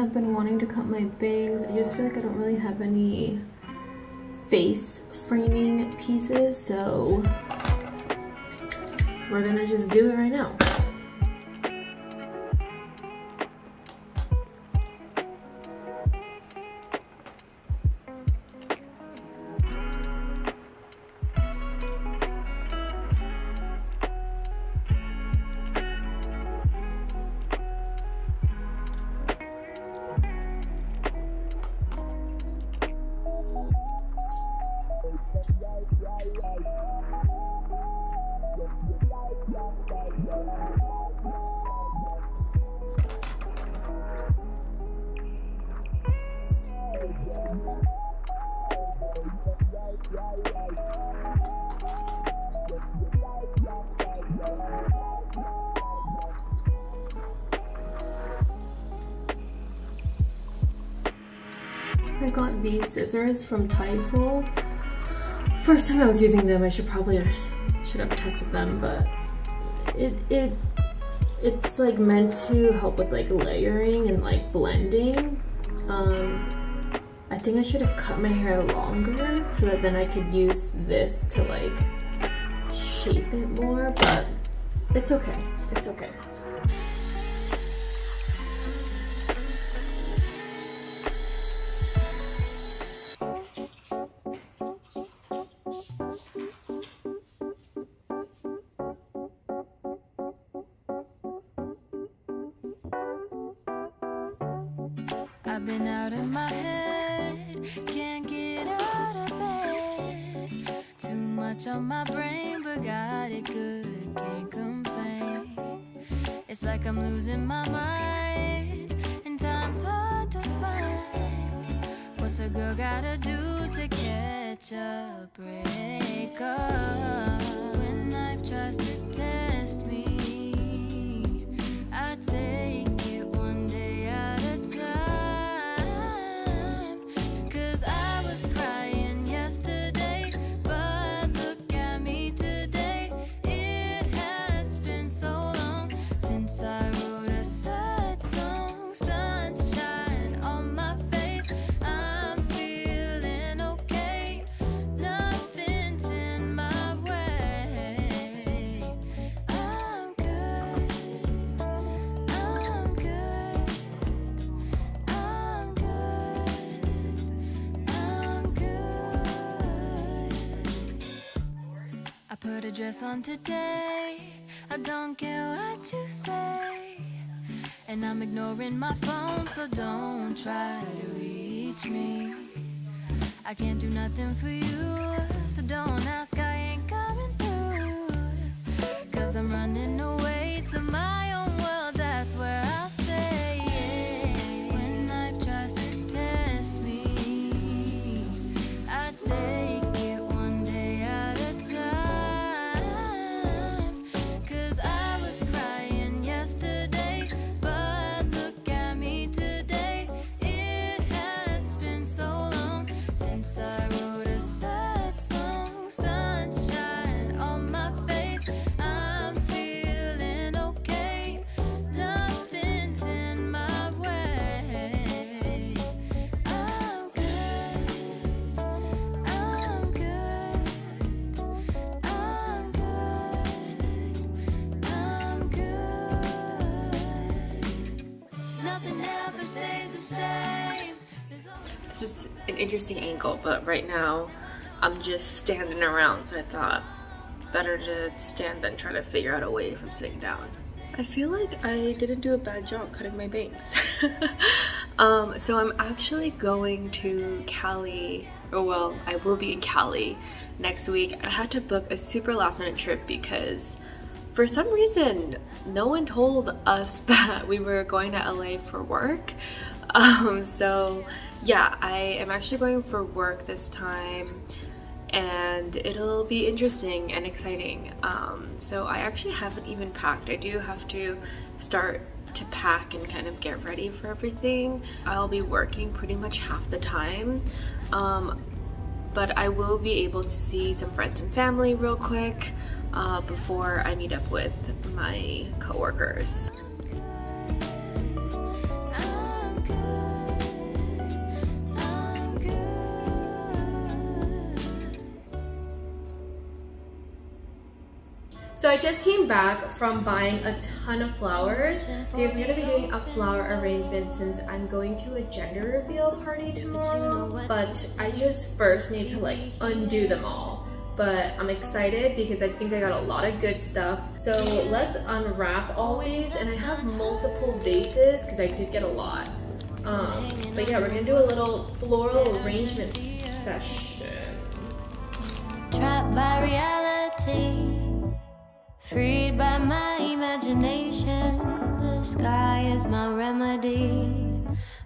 Have been wanting to cut my bangs. I just feel like I don't really have any face framing pieces, so we're gonna just do it right now. I got these scissors from Tysoul. First time I was using them, I should probably should have tested them, but it it it's like meant to help with like layering and like blending. Um, I think I should have cut my hair longer so that then I could use this to like shape it more, but it's okay. It's okay. Been out of my head, can't get out of bed. Too much on my brain, but got it good, can't complain. It's like I'm losing my mind, and time's hard to find. What's a girl gotta do to catch a break up? When life tries to test me, dress on today. I don't care what you say. And I'm ignoring my phone, so don't try to reach me. I can't do nothing for you, so don't ask, I ain't coming through. Cause I'm running away to my interesting angle, but right now I'm just standing around, so I thought better to stand than try to figure out a way from sitting down. I feel like I didn't do a bad job cutting my bangs. um, so I'm actually going to Cali, or well, I will be in Cali next week. I had to book a super last minute trip because for some reason, no one told us that we were going to LA for work. Um, so yeah, I am actually going for work this time and it'll be interesting and exciting. Um, so I actually haven't even packed. I do have to start to pack and kind of get ready for everything. I'll be working pretty much half the time. Um, but I will be able to see some friends and family real quick uh, before I meet up with my coworkers. So I just came back from buying a ton of flowers because I'm gonna be doing a flower arrangement since I'm going to a gender reveal party tomorrow. But I just first need to like undo them all. But I'm excited because I think I got a lot of good stuff. So let's unwrap all these and I have multiple vases because I did get a lot. Um, but yeah, we're gonna do a little floral arrangement session. Trapped by reality, freed by my imagination. The sky is my remedy,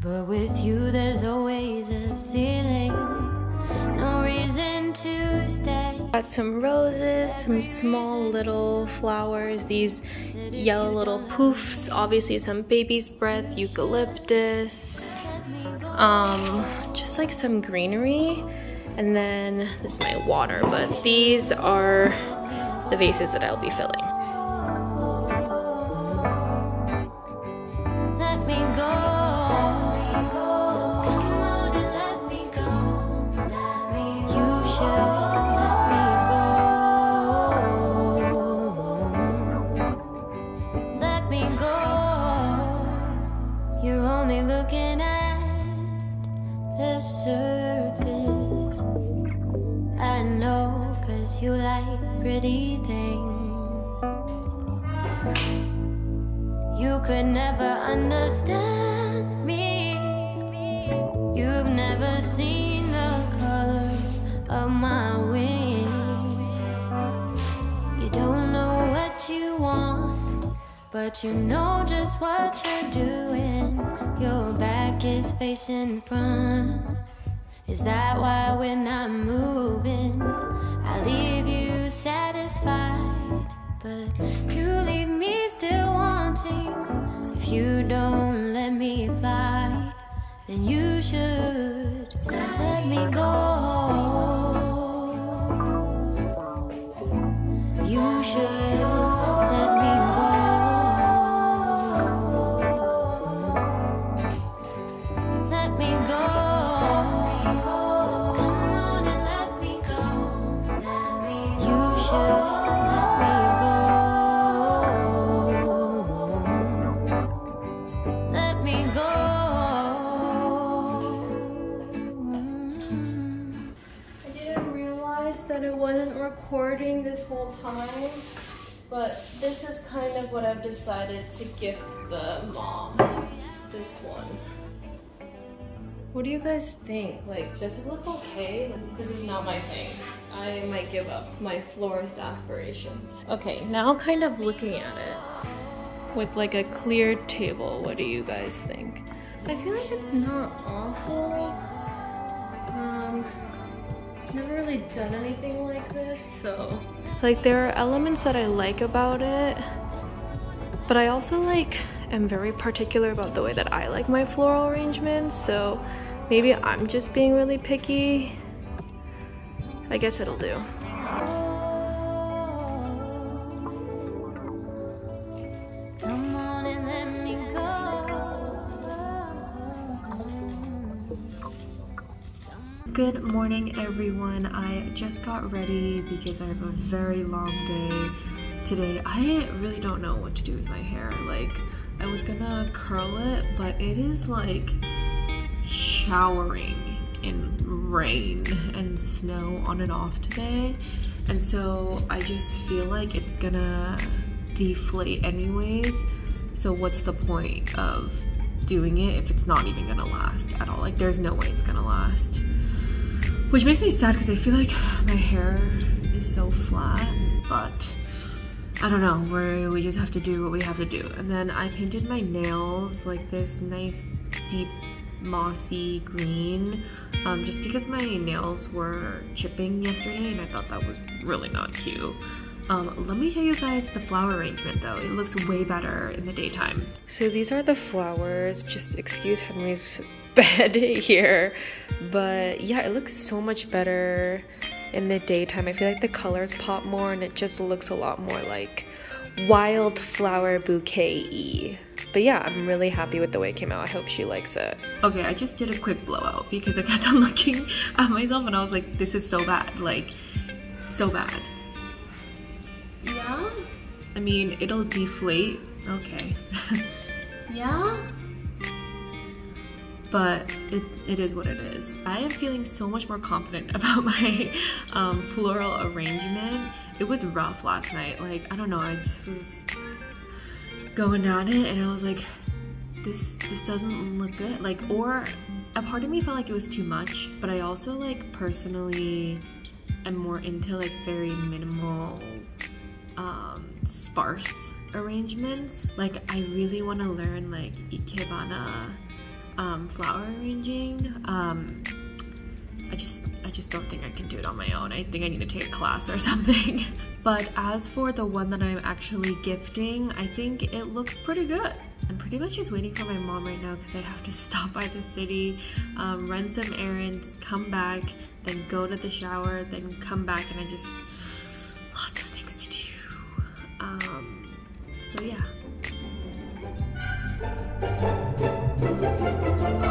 but with you there's always a ceiling. No reason to stay. Got some roses, some small little flowers, these yellow little poofs, obviously some baby's breath, eucalyptus, um, just like some greenery. And then this is my water, but these are the vases that I'll be filling. Cause you like pretty things. You could never understand me. You've never seen the colors of my wings. You don't know what you want, but you know just what you're doing. Your back is facing front. Is that why when I'm moving, I leave you satisfied? But you leave me still wanting. If you don't let me fly, then you should let me go. Recording this whole time, but this is kind of what I've decided to gift the mom. This one. What do you guys think? Like, does it look okay? This is not my thing. I might give up my florist aspirations. Okay, now kind of looking at it with like a clear table, what do you guys think? I feel like it's not awful. Um, never really done anything like this, so like there are elements that I like about it, but I also like am very particular about the way that I like my floral arrangements, so maybe I'm just being really picky. I guess it'll do. Good morning, everyone. I just got ready because I have a very long day today. I really don't know what to do with my hair. Like, I was gonna curl it, but it is like showering in rain and snow on and off today. And so I just feel like it's gonna deflate anyways. So, what's the point of doing it if it's not even gonna last at all? Like, there's no way it's gonna last. Which makes me sad because I feel like my hair is so flat, but I don't know, we we just have to do what we have to do. And then I painted my nails like this nice deep mossy green um, just because my nails were chipping yesterday and I thought that was really not cute. Um, let me show you guys the flower arrangement though. It looks way better in the daytime. So these are the flowers. Just excuse Henri's bed here. But yeah, it looks so much better in the daytime. I feel like the colors pop more and it just looks a lot more like wildflower bouquet-y. But yeah, I'm really happy with the way it came out. I hope she likes it. Okay, I just did a quick blowout because I got done looking at myself and I was like, this is so bad. Like, so bad. Yeah? I mean, it'll deflate. Okay. yeah? But it, it is what it is. I am feeling so much more confident about my um, floral arrangement. It was rough last night. Like, I don't know, I just was going down it and I was like, this this doesn't look good. Like, or a part of me felt like it was too much, but I also like personally am more into like very minimal um, sparse arrangements. Like I really want to learn like ikebana um, flower arranging. Um, I just I just don't think I can do it on my own. I think I need to take a class or something. but as for the one that I'm actually gifting, I think it looks pretty good. I'm pretty much just waiting for my mom right now because I have to stop by the city, um, run some errands, come back, then go to the shower, then come back, and I just lots of things to do. Um, so yeah. Música